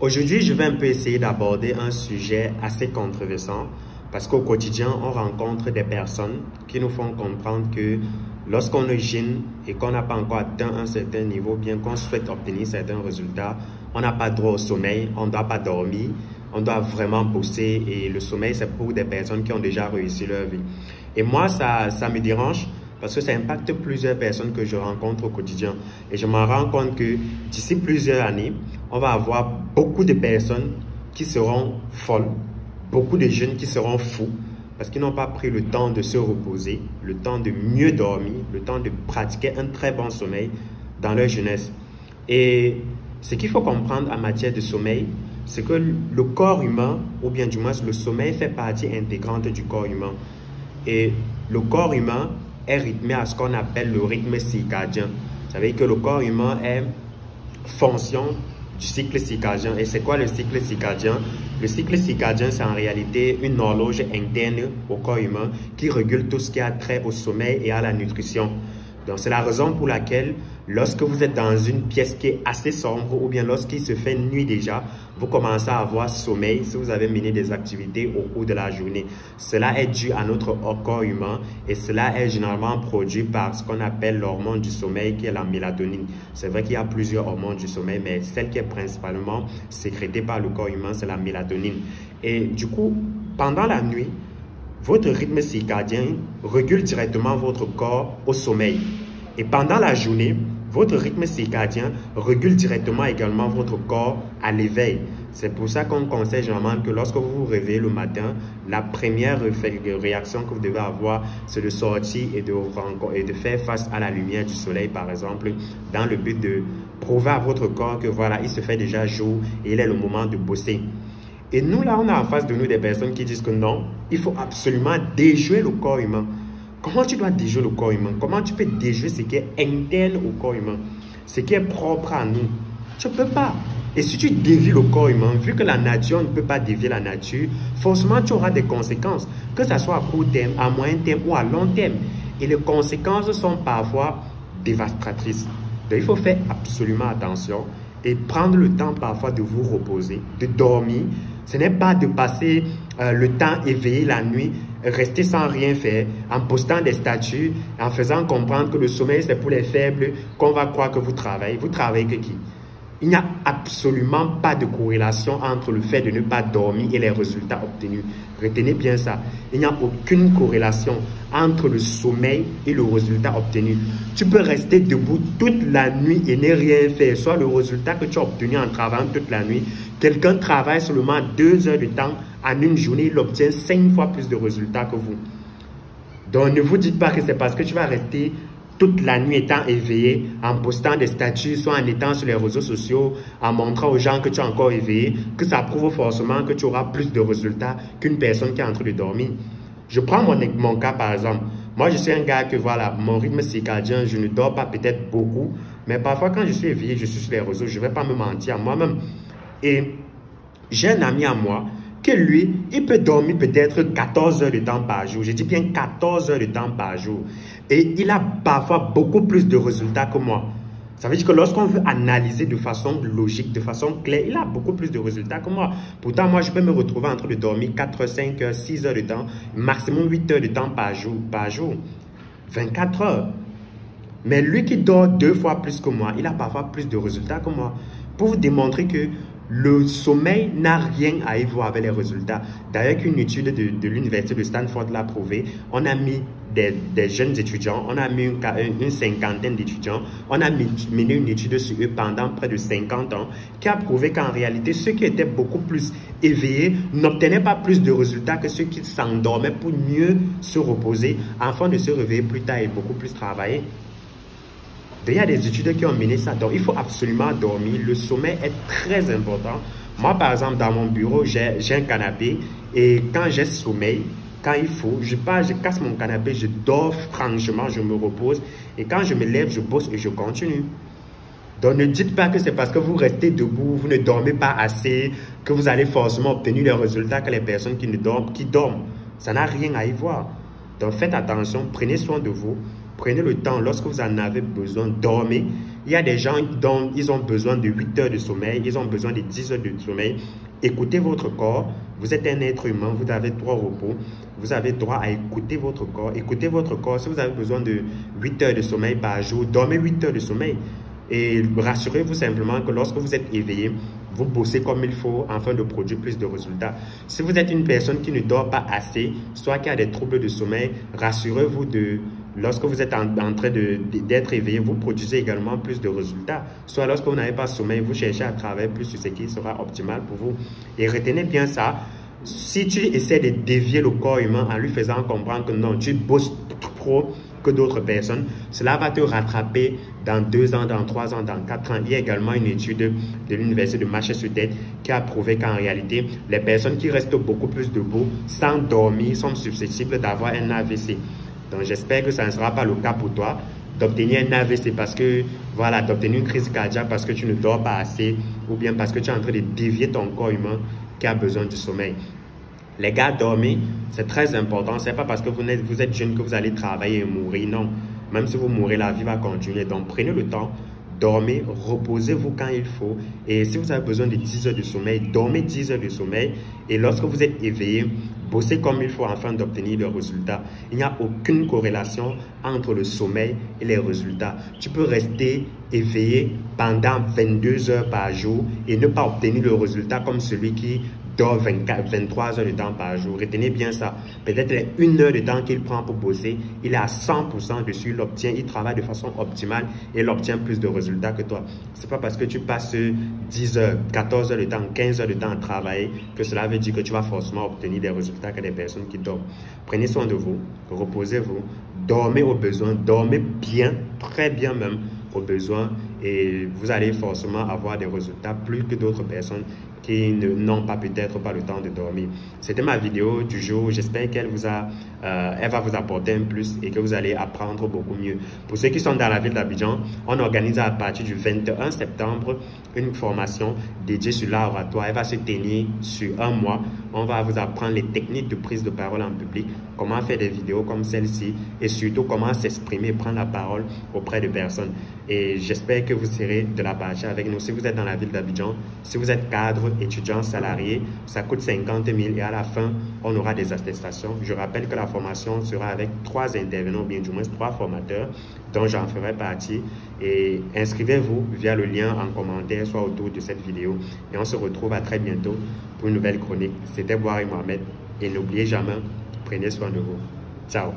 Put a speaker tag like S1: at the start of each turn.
S1: Aujourd'hui, je vais un peu essayer d'aborder un sujet assez controversant parce qu'au quotidien, on rencontre des personnes qui nous font comprendre que lorsqu'on est jeune et qu'on n'a pas encore atteint un certain niveau, bien qu'on souhaite obtenir certains résultats, on n'a pas droit au sommeil, on ne doit pas dormir, on doit vraiment bosser et le sommeil, c'est pour des personnes qui ont déjà réussi leur vie. Et moi, ça, ça me dérange parce que ça impacte plusieurs personnes que je rencontre au quotidien. Et je me rends compte que d'ici plusieurs années, on va avoir beaucoup de personnes qui seront folles, beaucoup de jeunes qui seront fous parce qu'ils n'ont pas pris le temps de se reposer, le temps de mieux dormir, le temps de pratiquer un très bon sommeil dans leur jeunesse. Et ce qu'il faut comprendre en matière de sommeil, c'est que le corps humain, ou bien du moins le sommeil, fait partie intégrante du corps humain. Et le corps humain est rythmé à ce qu'on appelle le rythme circadien. Vous savez que le corps humain est fonction du cycle circadien. Et c'est quoi le cycle circadien? Le cycle circadien, c'est en réalité une horloge interne au corps humain qui régule tout ce qui a trait au sommeil et à la nutrition. Donc, c'est la raison pour laquelle, lorsque vous êtes dans une pièce qui est assez sombre ou bien lorsqu'il se fait nuit déjà, vous commencez à avoir sommeil si vous avez mené des activités au cours de la journée. Cela est dû à notre corps humain et cela est généralement produit par ce qu'on appelle l'hormone du sommeil qui est la mélatonine. C'est vrai qu'il y a plusieurs hormones du sommeil, mais celle qui est principalement sécrétée par le corps humain, c'est la mélatonine. Et du coup, pendant la nuit, votre rythme circadien régule directement votre corps au sommeil. Et pendant la journée, votre rythme circadien régule directement également votre corps à l'éveil. C'est pour ça qu'on conseille généralement que lorsque vous vous réveillez le matin, la première réaction que vous devez avoir, c'est de sortir et de, et de faire face à la lumière du soleil, par exemple, dans le but de prouver à votre corps que voilà, il se fait déjà jour et il est le moment de bosser. Et nous, là, on a en face de nous des personnes qui disent que non, il faut absolument déjouer le corps humain. Comment tu dois déjouer le corps humain? Comment tu peux déjouer ce qui est interne au corps humain? Ce qui est propre à nous Tu ne peux pas. Et si tu dévies le corps humain, vu que la nature ne peut pas dévier la nature, forcément tu auras des conséquences, que ce soit à court terme, à moyen terme ou à long terme. Et les conséquences sont parfois dévastatrices. Donc il faut faire absolument attention et prendre le temps parfois de vous reposer, de dormir. Ce n'est pas de passer euh, le temps éveillé la nuit, rester sans rien faire, en postant des statuts, en faisant comprendre que le sommeil c'est pour les faibles, qu'on va croire que vous travaillez. Vous travaillez que qui? Il n'y a absolument pas de corrélation entre le fait de ne pas dormir et les résultats obtenus. Retenez bien ça. Il n'y a aucune corrélation entre le sommeil et le résultat obtenu. Tu peux rester debout toute la nuit et ne rien faire. Soit le résultat que tu as obtenu en travaillant toute la nuit. Quelqu'un travaille seulement deux heures de temps en une journée, il obtient cinq fois plus de résultats que vous. Donc ne vous dites pas que c'est parce que tu vas rester toute la nuit étant éveillé, en postant des statuts, soit en étant sur les réseaux sociaux, en montrant aux gens que tu es encore éveillé, que ça prouve forcément que tu auras plus de résultats qu'une personne qui est en train de dormir. Je prends mon, mon cas par exemple. Moi, je suis un gars que voilà, mon rythme circadien, je ne dors pas peut-être beaucoup, mais parfois quand je suis éveillé, je suis sur les réseaux, je ne vais pas me mentir à moi-même. Et j'ai un ami à moi que lui, il peut dormir peut-être 14 heures de temps par jour. Je dis bien 14 heures de temps par jour. Et il a parfois beaucoup plus de résultats que moi. Ça veut dire que lorsqu'on veut analyser de façon logique, de façon claire, il a beaucoup plus de résultats que moi. Pourtant, moi, je peux me retrouver en train de dormir 4, 5 heures, 6 heures de temps, maximum 8 heures de temps par jour. Par jour. 24 heures. Mais lui qui dort deux fois plus que moi, il a parfois plus de résultats que moi. Pour vous démontrer que le sommeil n'a rien à y voir avec les résultats. D'ailleurs, une étude de, l'université de Stanford l'a prouvé. On a mis des, jeunes étudiants, on a mis une, cinquantaine d'étudiants, on a mené une étude sur eux pendant près de 50 ans qui a prouvé qu'en réalité, ceux qui étaient beaucoup plus éveillés n'obtenaient pas plus de résultats que ceux qui s'endormaient pour mieux se reposer afin de se réveiller plus tard et beaucoup plus travailler. Il y a des études qui ont mené ça. Donc, il faut absolument dormir. Le sommeil est très important. Moi, par exemple, dans mon bureau, j'ai un canapé. Et quand j'ai sommeil, quand il faut, je pars, je casse mon canapé, je dors franchement, je me repose. Et quand je me lève, je bosse et je continue. Donc ne dites pas que c'est parce que vous restez debout, vous ne dormez pas assez, que vous allez forcément obtenir les résultats que les personnes qui, ne dorment, qui dorment. Ça n'a rien à y voir. Donc faites attention, prenez soin de vous Prenez le temps, lorsque vous en avez besoin, dormez. Il y a des gens dont ils ont besoin de 8 heures de sommeil, ils ont besoin de 10 heures de sommeil. Écoutez votre corps. Vous êtes un être humain, vous avez droit au repos. Vous avez droit à écouter votre corps. Écoutez votre corps. Si vous avez besoin de 8 heures de sommeil par jour, dormez 8 heures de sommeil. Et rassurez-vous simplement que lorsque vous êtes éveillé, vous bossez comme il faut afin de produire plus de résultats. Si vous êtes une personne qui ne dort pas assez, soit qui a des troubles de sommeil, rassurez-vous de lorsque vous êtes en, train d'être éveillé, vous produisez également plus de résultats. Soit lorsque vous n'avez pas sommeil, vous cherchez à travailler plus sur ce qui sera optimal pour vous. Et retenez bien ça. Si tu essaies de dévier le corps humain en lui faisant comprendre que non, tu bosses trop, que d'autres personnes. Cela va te rattraper dans deux ans, dans trois ans, dans quatre ans. Il y a également une étude de l'université de Massachusetts qui a prouvé qu'en réalité, les personnes qui restent beaucoup plus debout sans dormir sont susceptibles d'avoir un AVC. Donc j'espère que ça ne sera pas le cas pour toi d'obtenir un AVC parce que, voilà, d'obtenir une crise cardiaque parce que tu ne dors pas assez ou bien parce que tu es en train de dévier ton corps humain qui a besoin du sommeil. Les gars, dormez, c'est très important. C'est pas parce que vous êtes, vous êtes jeune que vous allez travailler et mourir. Non. Même si vous mourrez, la vie va continuer. Donc, prenez le temps, dormez, reposez-vous quand il faut. Et si vous avez besoin de 10 heures de sommeil, dormez 10 heures de sommeil. Et lorsque vous êtes éveillé, bossez comme il faut afin d'obtenir le résultat. Il n'y a aucune corrélation entre le sommeil et les résultats. Tu peux rester éveillé pendant 22 heures par jour et ne pas obtenir le résultat comme celui qui dort 24, 23 heures de temps par jour. Retenez bien ça. Peut-être une heure de temps qu'il prend pour bosser, il est à 100% dessus, il obtient, il travaille de façon optimale et il obtient plus de résultats que toi. C'est pas parce que tu passes 10 heures, 14 heures de temps, 15 heures de temps à travailler que cela veut dire que tu vas forcément obtenir des résultats que des personnes qui dorment. Prenez soin de vous, reposez-vous, dormez au besoin, dormez bien, très bien même au besoin et vous allez forcément avoir des résultats plus que d'autres personnes qui n'ont pas peut-être pas le temps de dormir. C'était ma vidéo du jour. J'espère qu'elle vous a, euh, elle va vous apporter un plus et que vous allez apprendre beaucoup mieux. Pour ceux qui sont dans la ville d'Abidjan, on organise à partir du 21 septembre une formation dédiée sur l'art oratoire. Elle va se tenir sur un mois. On va vous apprendre les techniques de prise de parole en public, comment faire des vidéos comme celle-ci et surtout comment s'exprimer, prendre la parole auprès de personnes. Et j'espère que vous serez de la partie avec nous. Si vous êtes dans la ville d'Abidjan, si vous êtes cadre, étudiant, salarié, ça coûte 50 000 et à la fin, on aura des attestations. Je rappelle que la formation sera avec trois intervenants, bien du moins trois formateurs, dont j'en ferai partie. Et inscrivez-vous via le lien en commentaire, soit autour de cette vidéo. Et on se retrouve à très bientôt pour une nouvelle chronique. C'était Boari Mohamed. Et n'oubliez jamais, prenez soin de vous. Ciao